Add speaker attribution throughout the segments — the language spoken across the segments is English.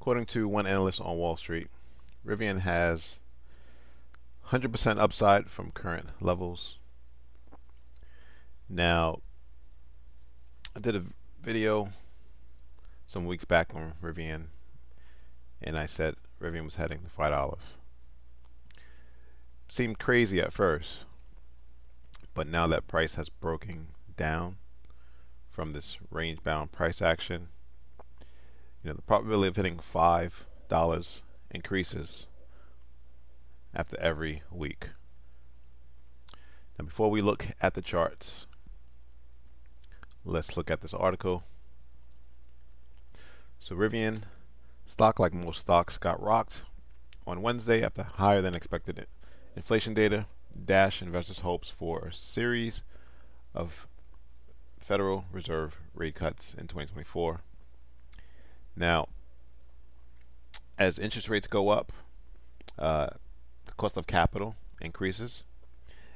Speaker 1: According to one analyst on Wall Street, Rivian has 100% upside from current levels. Now, I did a video some weeks back on Rivian, and I said Rivian was heading to $5. Seemed crazy at first, but now that price has broken down from this range bound price action, you know, the probability of hitting five dollars increases after every week. Now before we look at the charts, let's look at this article. So Rivian stock like most stocks got rocked on Wednesday after higher than expected inflation data dash investors hopes for a series of Federal Reserve rate cuts in 2024. Now, as interest rates go up, uh, the cost of capital increases,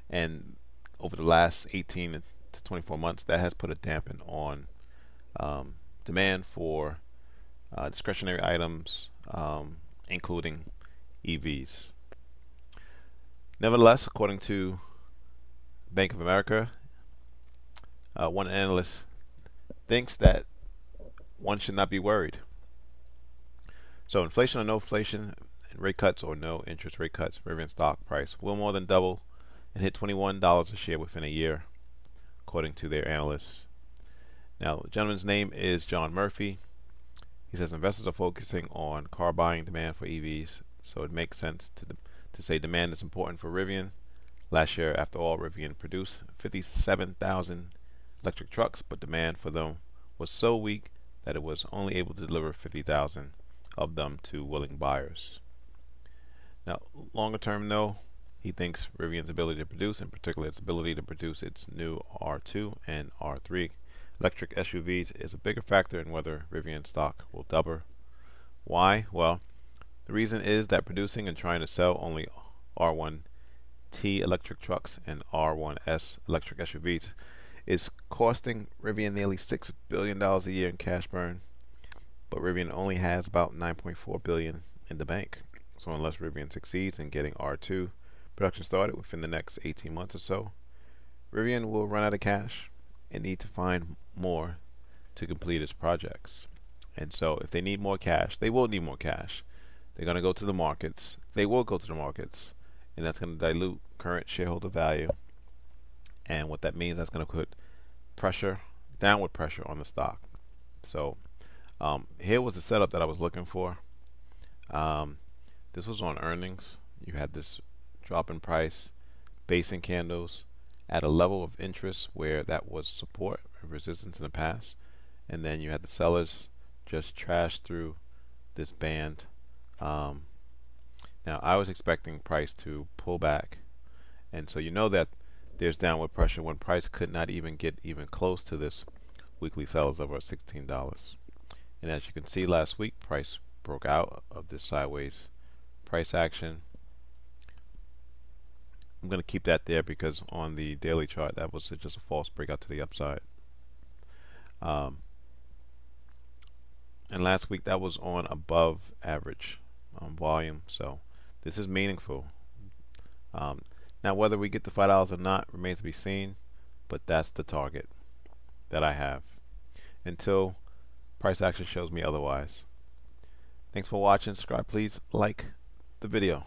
Speaker 1: and over the last 18 to 24 months, that has put a dampen on um, demand for uh, discretionary items, um, including EVs. Nevertheless, according to Bank of America, uh, one analyst thinks that one should not be worried. So inflation or no inflation, rate cuts or no interest rate cuts, Rivian stock price will more than double and hit $21 a share within a year, according to their analysts. Now, the gentleman's name is John Murphy. He says investors are focusing on car buying demand for EVs, so it makes sense to to say demand is important for Rivian. Last year, after all, Rivian produced 57,000 electric trucks, but demand for them was so weak that it was only able to deliver 50,000 of them to willing buyers. Now, longer term, though, he thinks Rivian's ability to produce, in particular its ability to produce its new R2 and R3 electric SUVs, is a bigger factor in whether Rivian stock will double. Why? Well, the reason is that producing and trying to sell only R1T electric trucks and R1S electric SUVs is costing Rivian nearly $6 billion a year in cash burn, but Rivian only has about 9.4 billion in the bank. So unless Rivian succeeds in getting R2 production started within the next 18 months or so, Rivian will run out of cash and need to find more to complete its projects. And so if they need more cash, they will need more cash. They're going to go to the markets. They will go to the markets, and that's going to dilute current shareholder value and what that means that's going to put pressure downward pressure on the stock so um, here was the setup that I was looking for. Um, this was on earnings. You had this drop in price basing candles at a level of interest where that was support and resistance in the past. And then you had the sellers just trash through this band. Um, now I was expecting price to pull back. And so you know that there's downward pressure. When price could not even get even close to this weekly sales over $16. And as you can see last week, price broke out of this sideways price action. I'm going to keep that there because on the daily chart that was just a false breakout to the upside. Um, and last week that was on above average um, volume, so this is meaningful. Um, now, whether we get the $5 or not remains to be seen, but that's the target that I have until price action shows me otherwise. Thanks for watching. Subscribe, please. Like the video.